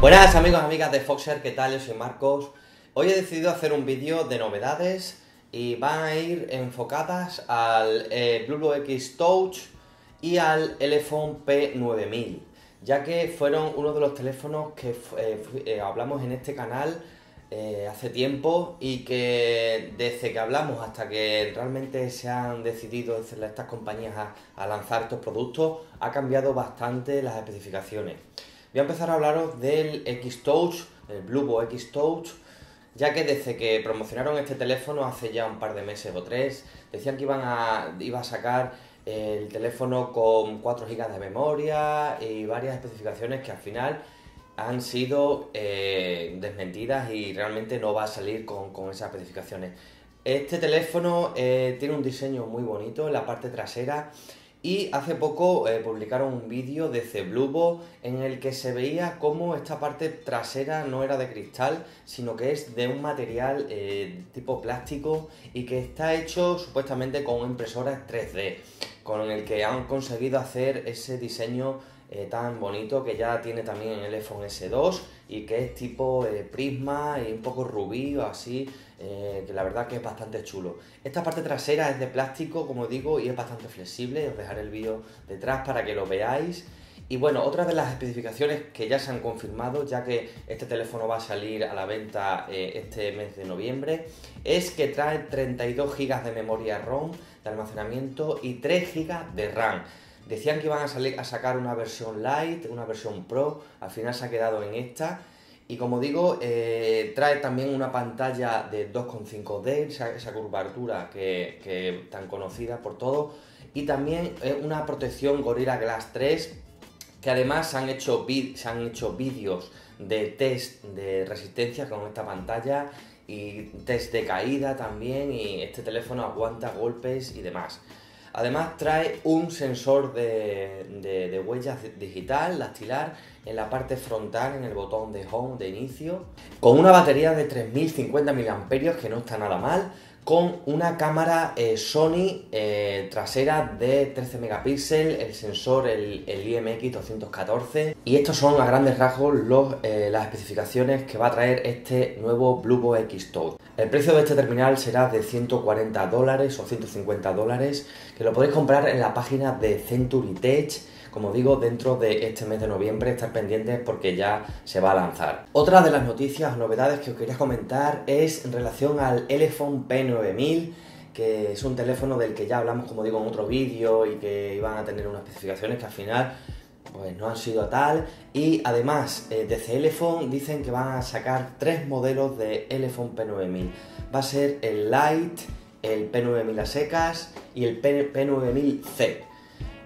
Buenas amigos, amigas de Foxer, ¿qué tal? Yo soy Marcos. Hoy he decidido hacer un vídeo de novedades y van a ir enfocadas al eh, X Touch y al Elephone P9000, ya que fueron uno de los teléfonos que eh, eh, hablamos en este canal eh, hace tiempo y que desde que hablamos hasta que realmente se han decidido estas compañías a, a lanzar estos productos ha cambiado bastante las especificaciones. Voy a empezar a hablaros del X-Touch, el Bluebo X-Touch, ya que desde que promocionaron este teléfono hace ya un par de meses o tres, decían que iban a, iba a sacar el teléfono con 4 GB de memoria y varias especificaciones que al final han sido eh, desmentidas y realmente no va a salir con, esas especificaciones. Este teléfono eh, tiene un diseño muy bonito en la parte trasera y hace poco eh, publicaron un vídeo de Ceblubo en el que se veía cómo esta parte trasera no era de cristal, sino que es de un material eh, tipo plástico y que está hecho supuestamente con impresoras 3D, con el que han conseguido hacer ese diseño eh, tan bonito que ya tiene también el iPhone S2 y que es tipo eh, prisma y un poco rubí o así, eh, que la verdad que es bastante chulo. Esta parte trasera es de plástico, como digo, y es bastante flexible, os dejaré el vídeo detrás para que lo veáis. Y bueno, otra de las especificaciones que ya se han confirmado, ya que este teléfono va a salir a la venta este mes de noviembre, es que trae 32 GB de memoria ROM de almacenamiento y 3 GB de RAM. Decían que iban a, salir, a sacar una versión light, una versión pro, al final se ha quedado en esta. Y como digo, eh, trae también una pantalla de 2,5D, esa, curvatura que, que, tan conocida por todos. Y también una protección Gorilla Glass 3, que además se han hecho, se han hecho vídeos de test de resistencia con esta pantalla y test de caída también. Y este teléfono aguanta golpes y demás. Además trae un sensor de, huellas digital, dactilar, en la parte frontal, en el botón de home de inicio, con una batería de 3050 mAh, que no está nada mal, con una cámara eh, Sony eh, trasera de 13 megapíxeles, el sensor, el, IMX 214. Y estos son a grandes rasgos los, eh, las especificaciones que va a traer este nuevo Bluebo X Touch. El precio de este terminal será de 140 dólares o 150 dólares, que lo podéis comprar en la página de Century Tech como digo, dentro de este mes de noviembre, estar pendientes porque ya se va a lanzar. Otra de las noticias o novedades que os quería comentar es en relación al Elephone P9000 que es un teléfono del que ya hablamos, como digo, en otro vídeo y que iban a tener unas especificaciones que al final pues no han sido tal. Y además, eh, desde Elephone dicen que van a sacar tres modelos de Elephone P9000. Va a ser el Lite, el P9000 a secas y el P9000C.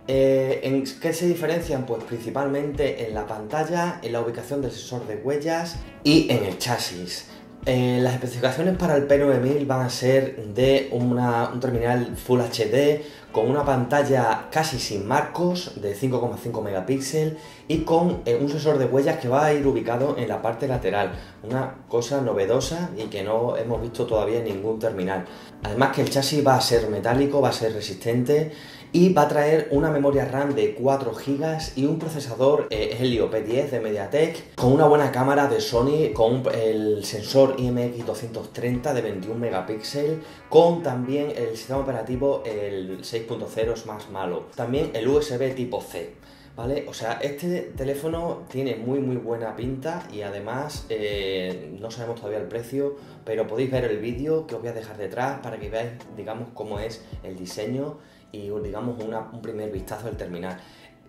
Eh, ¿En qué se diferencian? Pues principalmente en la pantalla, en la ubicación del sensor de huellas y en el chasis. Eh, las especificaciones para el P9000 van a ser de un terminal Full HD con una pantalla casi sin marcos de 5,5 megapíxeles y con eh, un sensor de huellas que va a ir ubicado en la parte lateral. Una cosa novedosa y que no hemos visto todavía en ningún terminal. Además que el chasis va a ser metálico, va a ser resistente y va a traer una memoria RAM de 4 GB y un procesador eh, Helio P10 de MediaTek con una buena cámara de Sony con el sensor IMX 230 de 21 megapíxeles con también el sistema operativo el 6.0 es más malo también el USB tipo C ¿Vale? O sea, este teléfono tiene muy muy buena pinta y además eh, no sabemos todavía el precio, pero podéis ver el vídeo que os voy a dejar detrás para que veáis, digamos, cómo es el diseño y digamos un primer vistazo del terminal.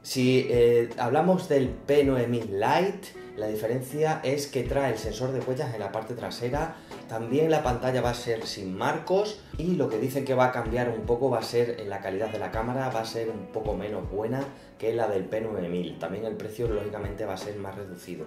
Si eh, hablamos del P9000 Lite, la diferencia es que trae el sensor de huellas en la parte trasera, también la pantalla va a ser sin marcos y lo que dicen que va a cambiar un poco va a ser en la calidad de la cámara, va a ser un poco menos buena que la del P9000. También el precio lógicamente va a ser más reducido.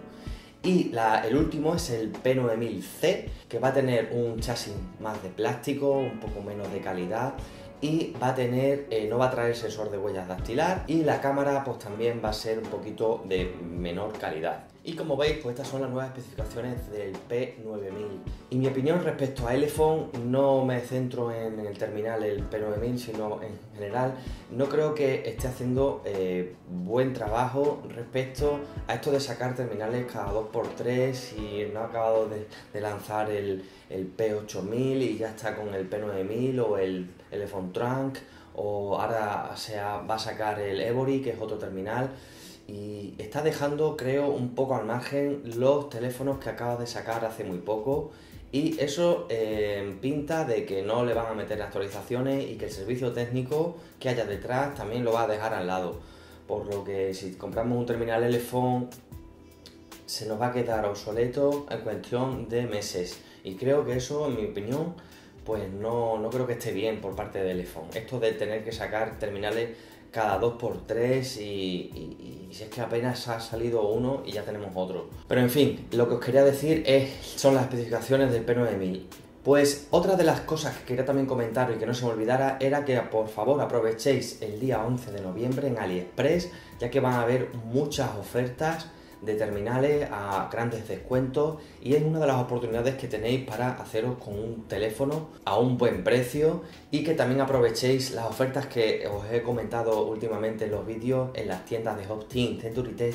Y el último es el P9000C, que va a tener un chasis más de plástico, un poco menos de calidad y va a tener, eh, no va a traer sensor de huellas dactilar y la cámara pues también va a ser un poquito de menor calidad. Y como veis, pues estas son las nuevas especificaciones del P9000. Y mi opinión respecto a Elephone, no me centro en el terminal el P9000, sino en general, no creo que esté haciendo eh, buen trabajo respecto a esto de sacar terminales cada 2x3 y no ha acabado de, lanzar el, el, P8000 y ya está con el P9000 o el Elephone Trunk o ahora se va a sacar el Evory, que es otro terminal y está dejando, creo, un poco al margen los teléfonos que acaba de sacar hace muy poco y eso eh, pinta de que no le van a meter actualizaciones y que el servicio técnico que haya detrás también lo va a dejar al lado. Por lo que si compramos un terminal Elephone se nos va a quedar obsoleto en cuestión de meses. Y creo que eso, en mi opinión, pues no, no creo que esté bien por parte de Elephone. Esto de tener que sacar terminales cada 2x3 y, si es que apenas ha salido uno y ya tenemos otro. Pero en fin, lo que os quería decir es, son las especificaciones del P9000. Pues otra de las cosas que quería también comentar y que no se me olvidara era que por favor aprovechéis el día 11 de noviembre en AliExpress, ya que van a haber muchas ofertas de terminales a grandes descuentos y es una de las oportunidades que tenéis para haceros con un teléfono a un buen precio y que también aprovechéis las ofertas que os he comentado últimamente en los vídeos en las tiendas de Hopteam, Century Tech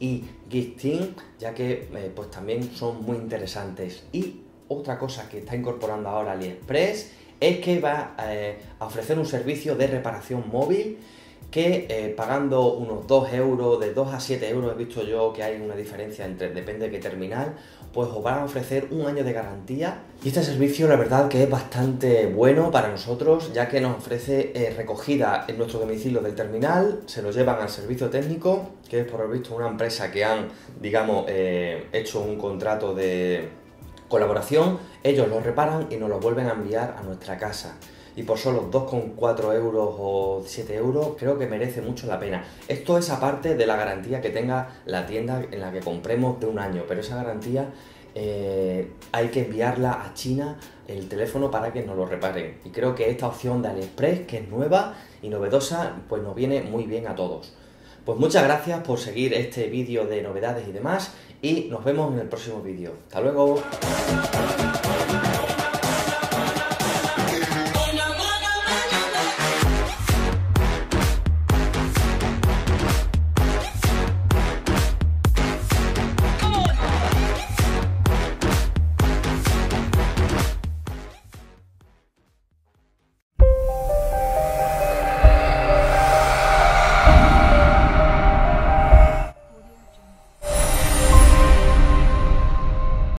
y Gifting, ya que eh, pues también son muy interesantes. Y otra cosa que está incorporando ahora AliExpress es que va eh, a ofrecer un servicio de reparación móvil que eh, pagando unos 2 euros, de 2 a 7 euros, he visto yo que hay una diferencia entre, depende de qué terminal, pues os van a ofrecer un año de garantía. Y este servicio la verdad que es bastante bueno para nosotros, ya que nos ofrece eh, recogida en nuestro domicilio del terminal, se lo llevan al servicio técnico, que es por haber visto una empresa que han, digamos, eh, hecho un contrato de colaboración, ellos lo reparan y nos lo vuelven a enviar a nuestra casa y por solo 2,4 euros o 7 euros creo que merece mucho la pena. Esto es aparte de la garantía que tenga la tienda en la que compremos de un año, pero esa garantía eh, hay que enviarla a China el teléfono para que nos lo reparen. Y creo que esta opción de AliExpress, que es nueva y novedosa, pues nos viene muy bien a todos. Pues muchas gracias por seguir este vídeo de novedades y demás y nos vemos en el próximo vídeo. Hasta luego.